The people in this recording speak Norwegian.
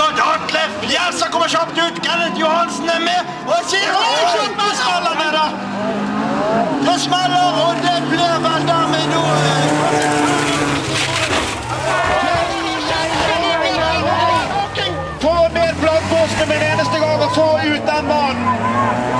Bergot Atle Fjersa kommer kjapt ut. Kenneth Johansen er med. Og sier Oi, slutt med smallene, da! Det smeller, og det blir vel dermed noe. Få ned flaggpostene med en eneste gang og få ut den mannen!